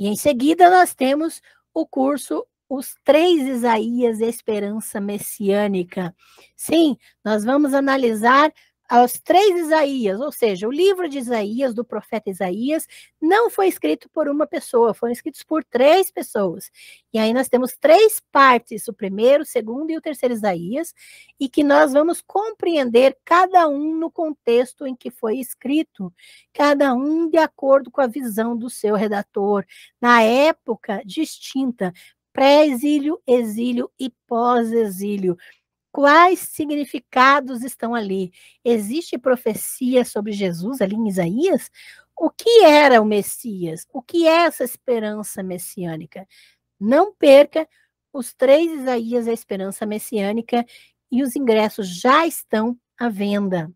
E em seguida nós temos o curso Os Três Isaías Esperança Messiânica. Sim, nós vamos analisar aos três Isaías, ou seja, o livro de Isaías, do profeta Isaías, não foi escrito por uma pessoa, foram escritos por três pessoas. E aí nós temos três partes, o primeiro, o segundo e o terceiro Isaías, e que nós vamos compreender cada um no contexto em que foi escrito, cada um de acordo com a visão do seu redator, na época distinta, pré-exílio, exílio e pós-exílio. Quais significados estão ali? Existe profecia sobre Jesus ali em Isaías? O que era o Messias? O que é essa esperança messiânica? Não perca os três Isaías, a esperança messiânica, e os ingressos já estão à venda.